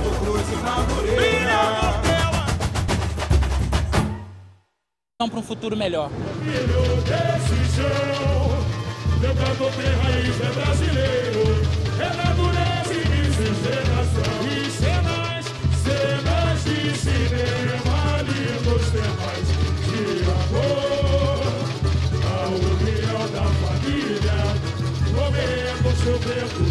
Oswaldo Cruz e Madureira. Para um futuro melhor. Filho desse chão, meu canto tem raiz, é brasileiro, é natureza e miscigenação. E cenas, cenas de cinema, lindos temas de amor. A união da família, momento seu vento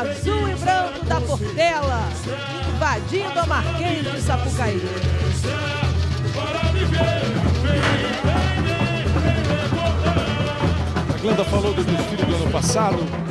azul e branco da Portela, invadindo a Marquês de Sapucaí. A Glenda falou do desfile do ano passado.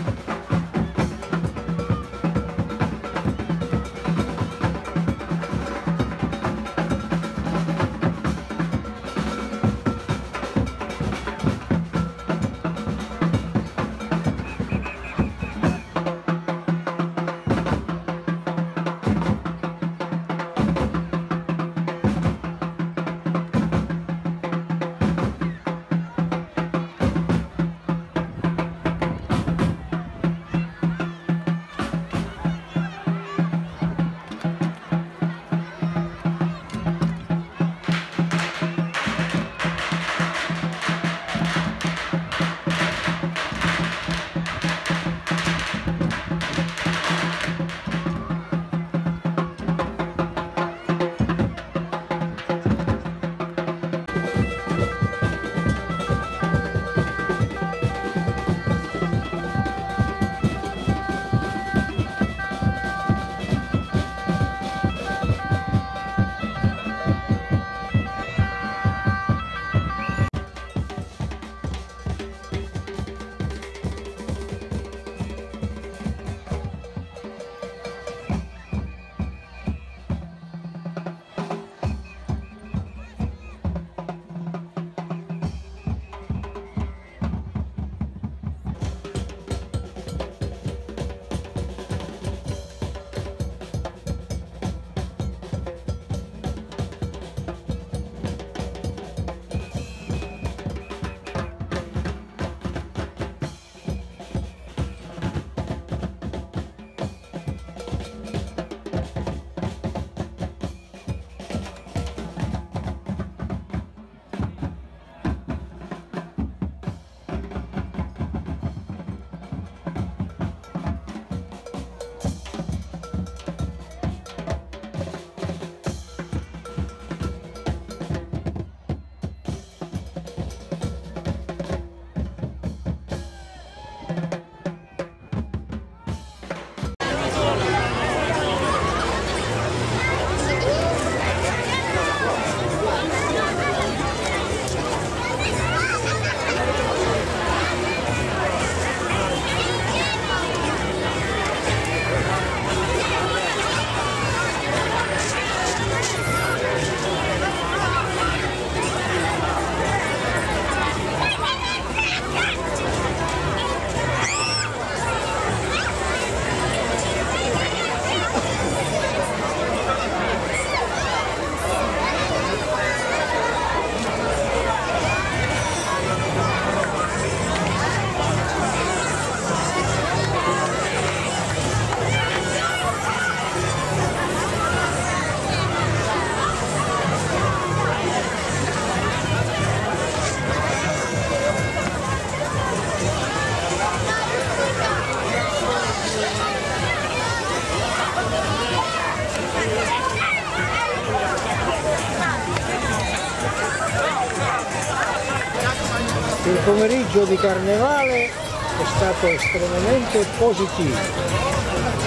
Pomeriggio di carnevale è stato estremamente positivo.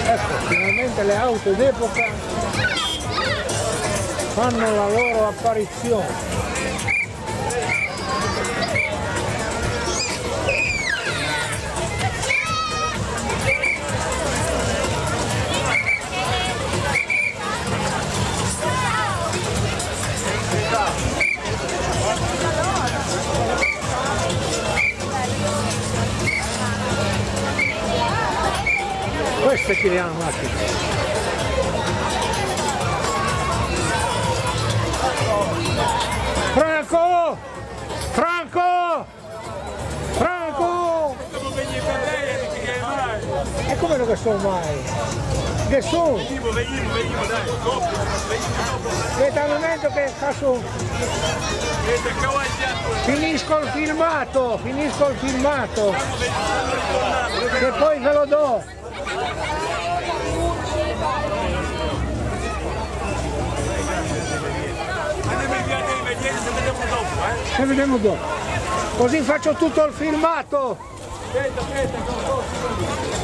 Ecco, finalmente le auto d'epoca fanno la loro apparizione. La macchina. Franco! Franco! Franco! E come non che sono mai? Che sono? Venimo, venimo, venimo, dai, dopo, Che dal momento che cavaggiato. finisco il filmato, finisco il filmato. Che poi ve lo do. Se vediamo dopo, eh. Ci vediamo dopo. Così faccio tutto il filmato. Aspetta, aspetta,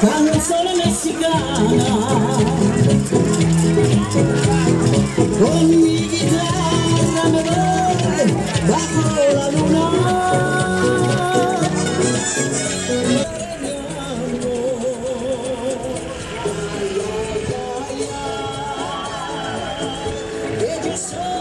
canzone messicana e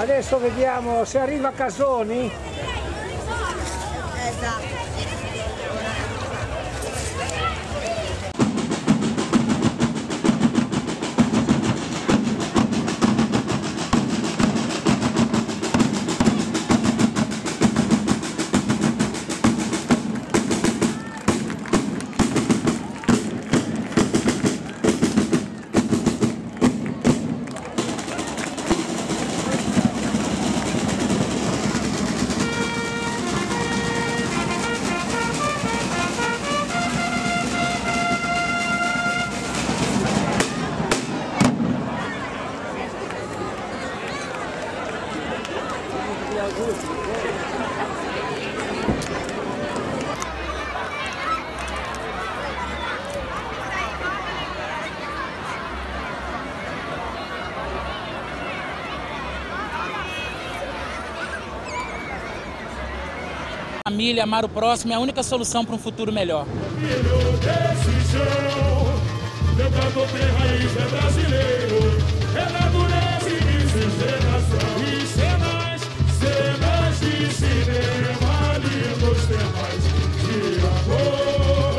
adesso vediamo se arriva Casoni. Família, amar o próximo é a única solução para um futuro melhor. Tem raiz, é brasileiro. É natureza e. E cenas, cenas de cinema, lindos temas de amor.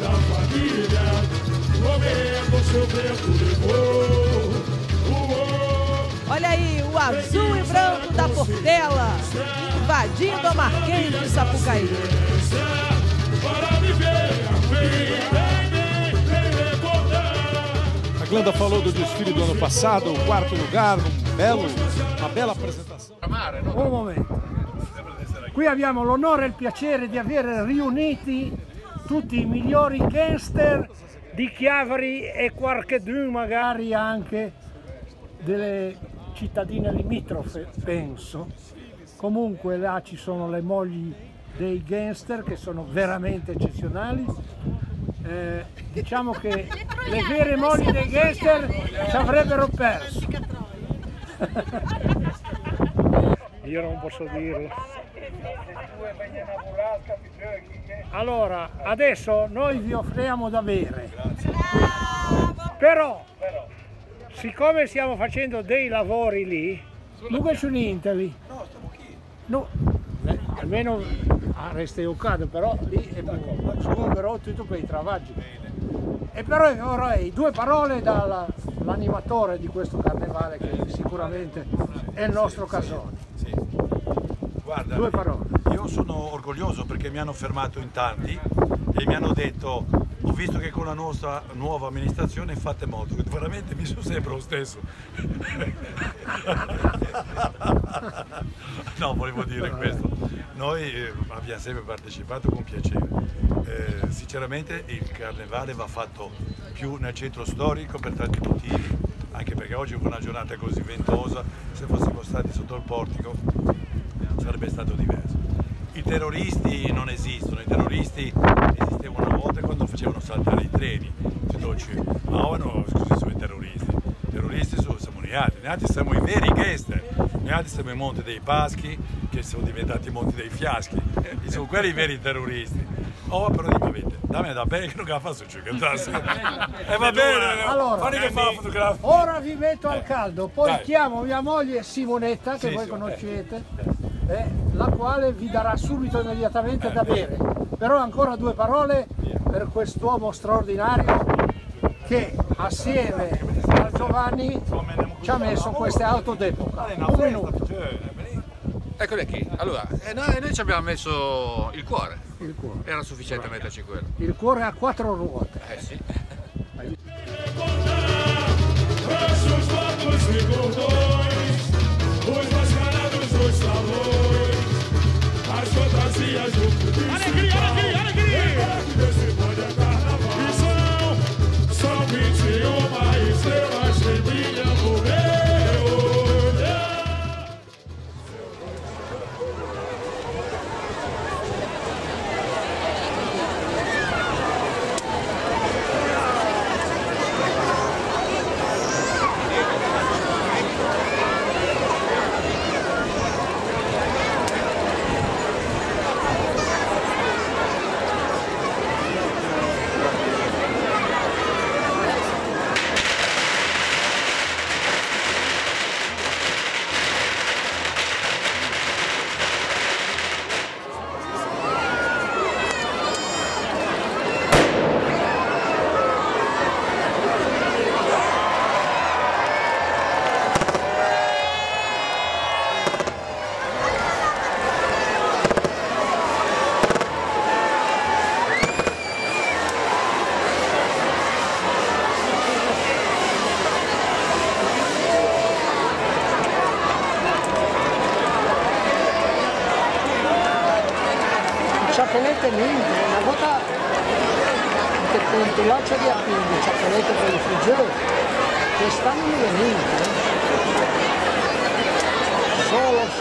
Da família, Olha aí, o azul e branco da Portela, invadindo a Marquês de Sapucaí. A Glenda falou do desfile do ano passado, o quarto lugar, um belo, uma bela apresentação. Un momento. Qui abbiamo l'onore e il piacere di avere riuniti tutti i migliori gangster di Chiavari e qualcheduno magari anche delle cittadine limitrofe, penso. Comunque là ci sono le mogli dei gangster che sono veramente eccezionali. Eh, diciamo che le vere mogli dei gangster ci avrebbero perso. Io non posso dirlo. Allora, adesso noi vi offriamo da bere. Però, siccome stiamo facendo dei lavori lì, c'è niente lì. No, eh, almeno a resta educato, però lì è sono però tutto quei travaggi. E però vorrei due parole dall'animatore di questo carnevale che sicuramente è il nostro Casoni. Guarda, Due parole. io sono orgoglioso perché mi hanno fermato in tanti e mi hanno detto ho visto che con la nostra nuova amministrazione fate molto, veramente mi sono sempre lo stesso. no, volevo dire questo. Noi eh, abbiamo sempre partecipato con piacere. Eh, sinceramente il carnevale va fatto più nel centro storico per tanti motivi, anche perché oggi è una giornata così ventosa, se fossimo stati sotto il portico sarebbe stato diverso. I terroristi non esistono, i terroristi esistevano una volta quando facevano saltare i treni, si dice, ma ora no, scusi, sono i terroristi. I terroristi sono, siamo noi altri, noi altri siamo i veri gangster, noi altri siamo i monti dei paschi che sono diventati i monti dei fiaschi, e sono quelli i veri terroristi. Oh, però dimmi, avete, dammi da bene che non la faccio ciò che tassi. E va bene, Allora, fammi che fa la fotografia. Ora vi metto al caldo, poi Dai. chiamo mia moglie Simonetta, che Sì, voi sì, conoscete, eh, la quale vi darà subito immediatamente da bere. Però ancora due parole per quest'uomo straordinario che assieme a Giovanni ci ha messo queste auto d'epoca. Un minuto, Eccoli qui. Allora, eh, noi, noi ci abbiamo messo il cuore. il cuore. Era sufficiente metterci quello. Il cuore ha quattro ruote. Eh sì. Os mascarados dos salões, as voyageurs.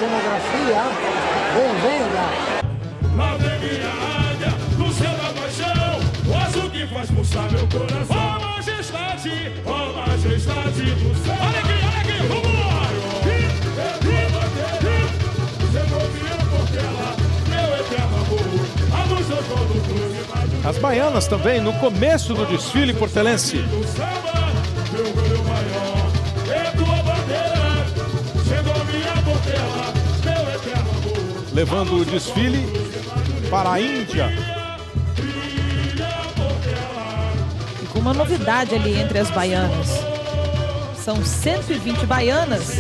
Solo scenografia, ben venga. Lá vem minha águia, no céu da paixão, o azul que faz pulsar meu coração. Ó majestade, ó majestade do céu. Olha aqui, olha aqui, vambora! Segovia, porque ela, meu eterno amor, a luz do todo cruz e mais As baianas também, no começo do desfile portelense. Levando o desfile para a Índia. E com uma novidade ali entre as baianas. São 120 baianas.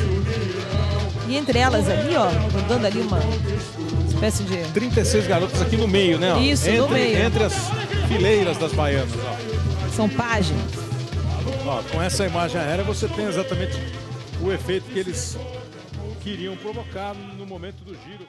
E entre elas ali, ó, rodando ali uma espécie de 36 garotas aqui no meio, né? ó? Isso, no entre, meio. Entre as fileiras das baianas. ó. são páginas. Ó, com essa imagem aérea você tem exatamente o efeito que eles queriam provocar no momento do giro.